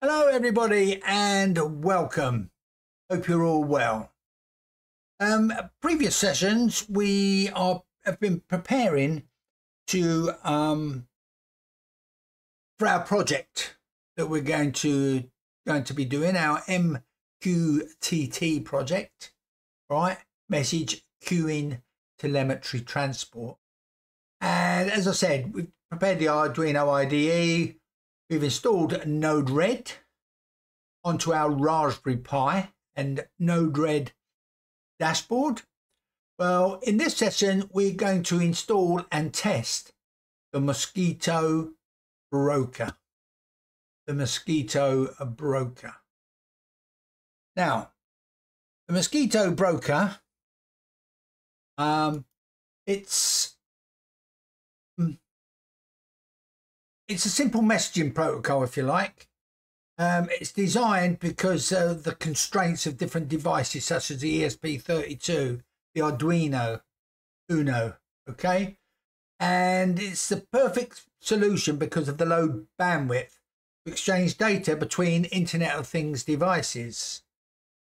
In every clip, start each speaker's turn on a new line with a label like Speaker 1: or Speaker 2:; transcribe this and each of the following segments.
Speaker 1: Hello, everybody, and welcome. Hope you're all well. Um, previous sessions, we are have been preparing to um, for our project that we're going to going to be doing our MQTT project, right? Message queuing telemetry transport. And as I said, we've prepared the Arduino IDE, We've installed Node-RED onto our Raspberry Pi and Node-RED dashboard. Well, in this session, we're going to install and test the Mosquitto Broker. The Mosquitto Broker. Now, the Mosquitto Broker, um, it's it's a simple messaging protocol, if you like. Um, it's designed because of the constraints of different devices, such as the ESP32, the Arduino Uno. Okay, and it's the perfect solution because of the low bandwidth to exchange data between Internet of Things devices.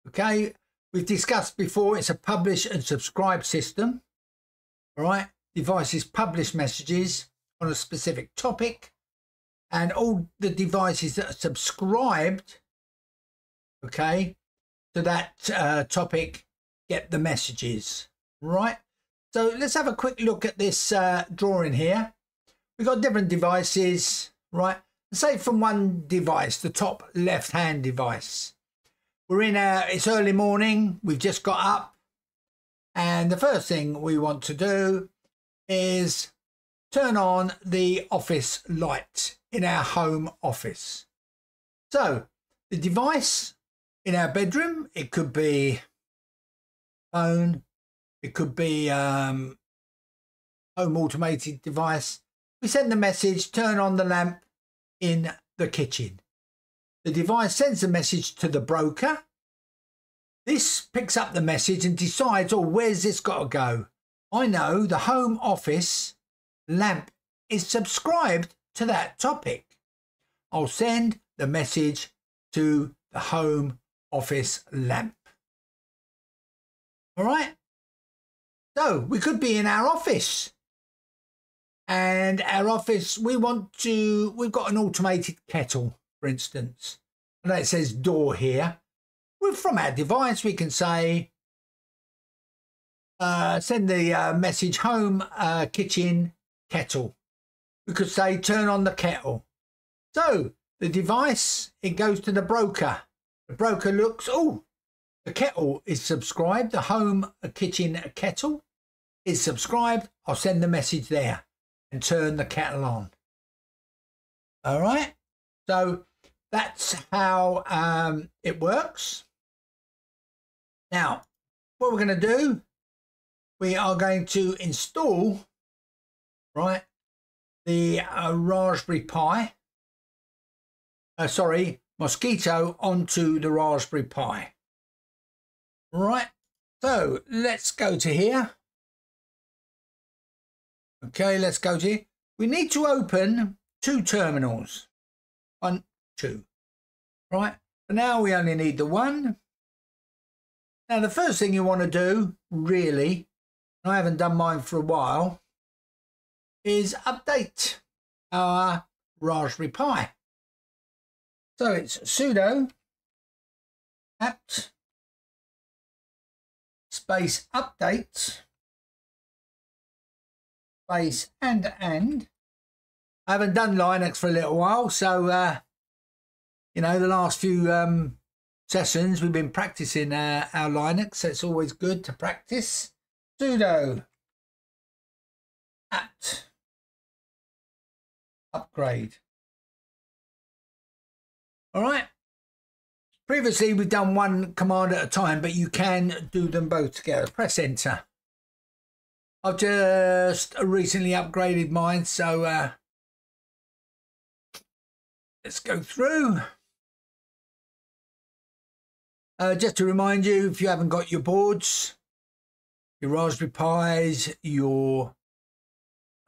Speaker 1: Okay, we've discussed before it's a publish and subscribe system. All right, devices publish messages on a specific topic and all the devices that are subscribed, okay, to that uh, topic get the messages, right? So let's have a quick look at this uh, drawing here. We've got different devices, right? Say from one device, the top left-hand device. We're in a, it's early morning, we've just got up. And the first thing we want to do is turn on the office light in our home office. So the device in our bedroom, it could be phone, it could be um, home automated device. We send the message, turn on the lamp in the kitchen. The device sends the message to the broker. This picks up the message and decides, oh, where's this got to go? I know the home office lamp is subscribed to that topic. I'll send the message to the home office lamp. All right. So we could be in our office. And our office, we want to, we've got an automated kettle, for instance. And it says door here. Well, from our device, we can say, uh, send the uh, message home uh, kitchen kettle. We could say turn on the kettle. So the device, it goes to the broker. The broker looks, oh, the kettle is subscribed. The home kitchen kettle is subscribed. I'll send the message there and turn the kettle on. All right. So that's how um, it works. Now, what we're going to do, we are going to install, right, the uh, Raspberry Pi, uh, sorry, Mosquitto onto the Raspberry Pi. Right, so let's go to here. Okay, let's go to here. We need to open two terminals. One, two. Right, now we only need the one. Now the first thing you want to do, really, I haven't done mine for a while, is update our Raspberry Pi. So it's sudo apt space update space and and I haven't done Linux for a little while, so uh, you know the last few um, sessions we've been practicing uh, our Linux, so it's always good to practice. Sudo apt upgrade. All right. Previously, we've done one command at a time, but you can do them both together. Press enter. I've just recently upgraded mine, so uh, let's go through. Uh, just to remind you, if you haven't got your boards, your Raspberry Pis, your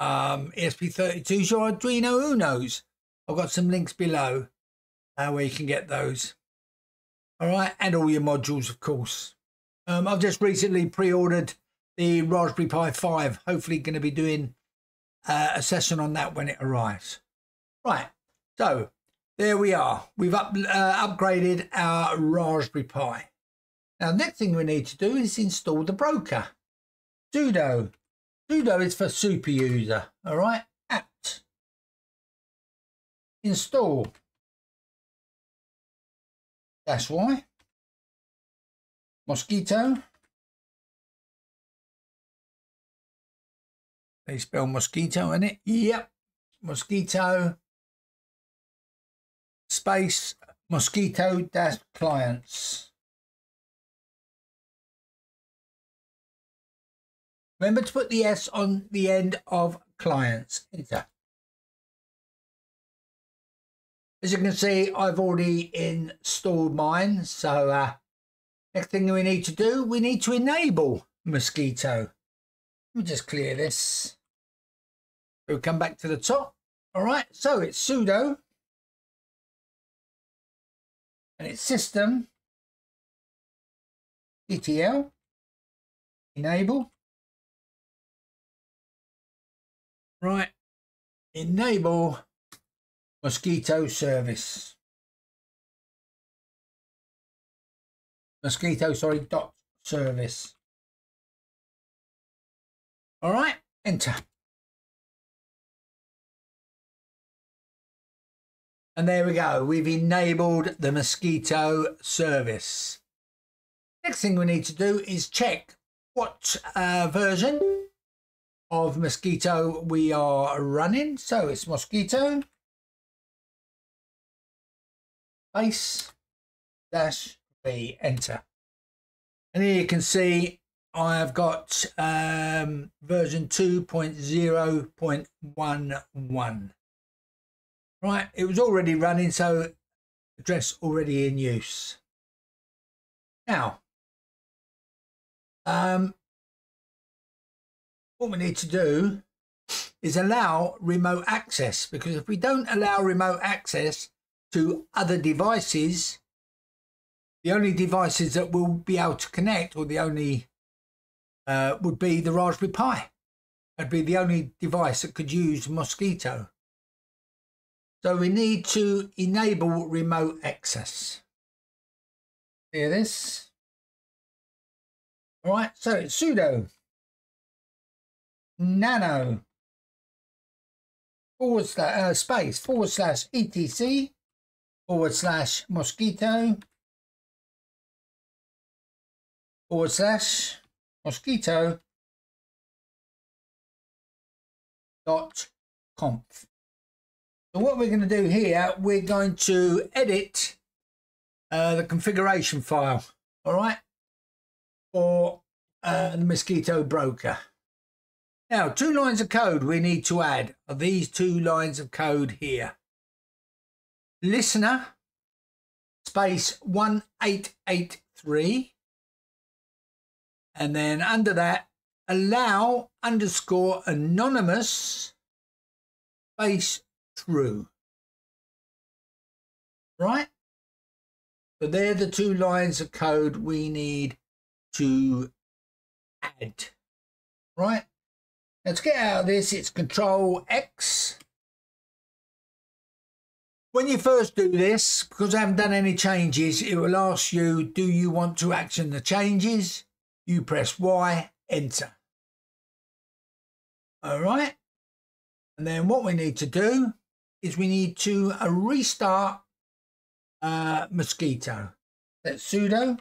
Speaker 1: um, ESP32s your Arduino Unos. I've got some links below. uh, where you can get those. All right, and all your modules, of course. Um, I've just recently pre-ordered the Raspberry Pi 5. Hopefully, going to be doing uh, a session on that when it arrives. Right, so there we are. We've up, uh, upgraded our Raspberry Pi. Now, next thing we need to do is install the broker. sudo. Sudo is for super user. All right, apt. Install. That's why. Mosquitto. They spell mosquito in it. Yep. Mosquitto. Space mosquitto dash clients. Remember to put the S on the end of clients. Enter. As you can see, I've already installed mine. So uh, next thing we need to do, we need to enable Mosquitto. Let me just clear this. We'll come back to the top. All right, so it's sudo and it's system etl enable right. Enable mosquitto service. Mosquitto sorry dot service. All right enter. And there we go. We've enabled the mosquitto service. Next thing we need to do is check what uh, version of mosquitto we are running. So it's mosquitto base dash v enter. And here you can see I have got um, version 2.0.11 right it was already running so address already in use. Now um, what we need to do is allow remote access because if we don't allow remote access to other devices, the only devices that will be able to connect, or the only uh, would be the Raspberry Pi. That'd be the only device that could use Mosquitto. So we need to enable remote access. Hear this? All right, so it's sudo nano forward slash uh, space forward slash etc forward slash mosquitto forward slash mosquitto dot conf. So what we're going to do here, we're going to edit uh, the configuration file, all right, for uh, the Mosquitto broker. Now, two lines of code we need to add are these two lines of code here. Listener space 1883 and then under that allow underscore anonymous space true. Right? So they're the two lines of code we need to add. Right let's get out of this it's control x when you first do this, because I haven't done any changes, it will ask you, do you want to action the changes? You press Y, enter. All right. And then what we need to do is we need to uh, restart uh, Mosquitto. That's sudo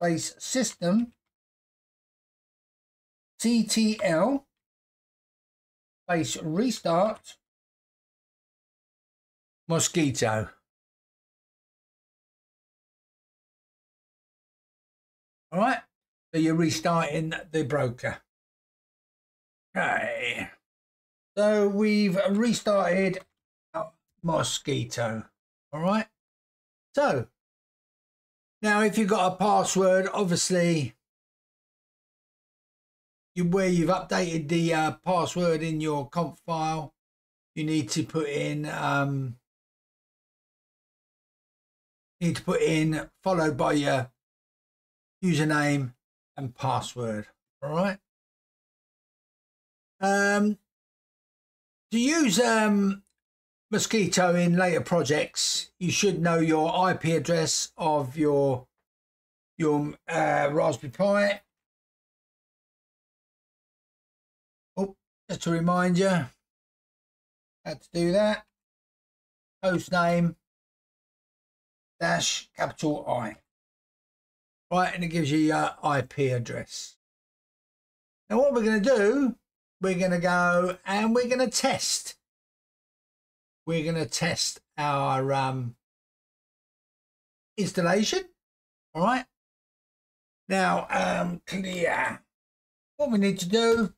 Speaker 1: space system ctl space restart Mosquitto. All right. So you're restarting the broker. Okay. So we've restarted Mosquitto. All right. So now if you've got a password, obviously you, where you've updated the uh, password in your conf file, you need to put in um, need to put in followed by your username and password. All right. Um, to use um, Mosquitto in later projects, you should know your IP address of your your uh, Raspberry Pi. Just to remind you, how to do that. Host name dash capital I. Right, and it gives you your IP address. Now what we're going to do, we're going to go and we're going to test we're going to test our um, installation. All right. Now, um, clear. What we need to do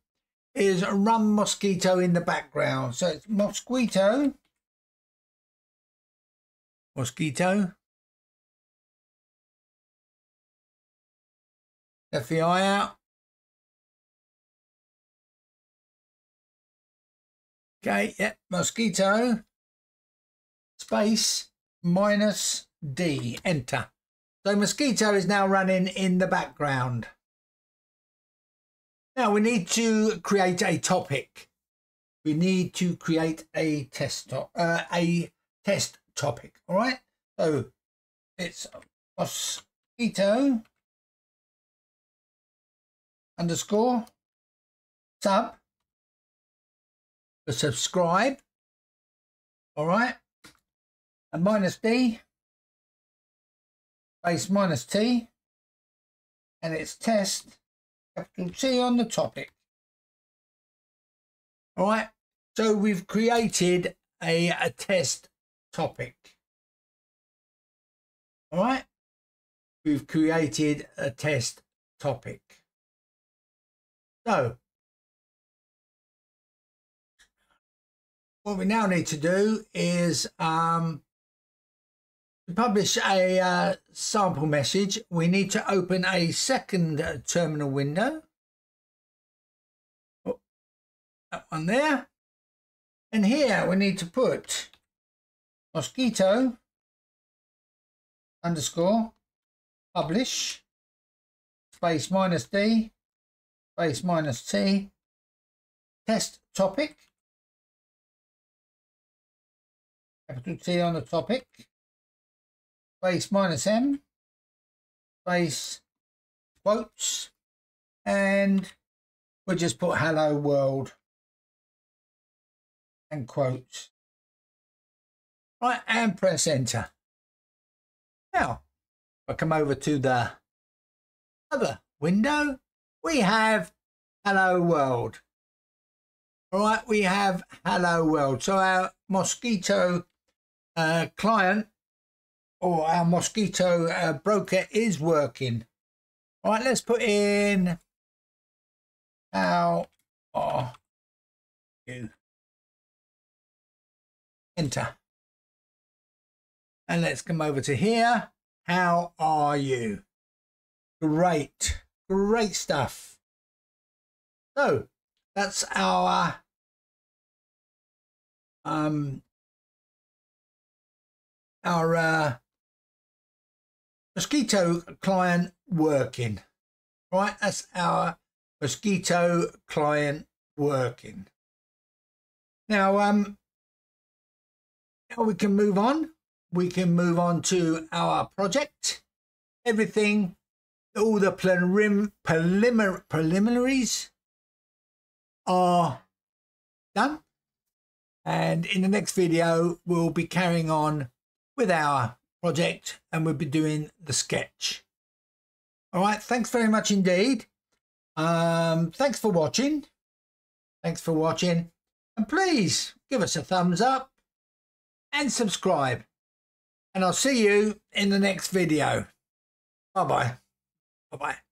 Speaker 1: is run Mosquitto in the background. So it's Mosquitto. Mosquito. Left the eye out. Okay, yeah, mosquitto, space minus D, enter. So mosquitto is now running in the background. Now we need to create a topic. We need to create a test to uh, a test topic. All right. So it's mosquitto underscore sub subscribe. All right and minus D base minus T and it's test capital T on the topic. All right, so we've created a, a test topic. All right, we've created a test topic. So what we now need to do is um, to publish a uh, sample message, we need to open a second uh, terminal window. Oh, that one there. And here we need to put mosquitto underscore publish space minus D space minus T test topic capital T on the topic space minus M, space quotes, and we'll just put hello world and quotes. Right, and press enter. Now, I come over to the other window. We have hello world. All right, we have hello world. So our mosquitto uh, client or our mosquitto uh, broker is working. All right, let's put in how are you? Enter. And let's come over to here. How are you? Great, great stuff. So that's our um our uh mosquitto client working. Right, that's our mosquitto client working. Now, um, now we can move on. We can move on to our project. Everything, all the prelim prelim preliminaries are done. And in the next video, we'll be carrying on with our project and we'll be doing the sketch. All right, thanks very much indeed. Um, thanks for watching. Thanks for watching. And please give us a thumbs up and subscribe. And I'll see you in the next video. Bye-bye. Bye-bye.